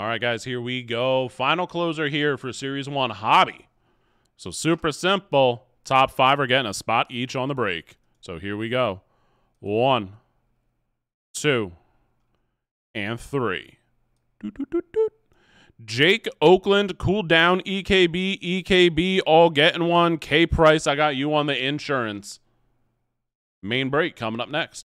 All right, guys, here we go. Final closer here for Series 1 Hobby. So super simple. Top five are getting a spot each on the break. So here we go. One, two, and three. Doot, doot, doot. Jake Oakland, cool down, EKB, EKB, all getting one. K Price, I got you on the insurance. Main break coming up next.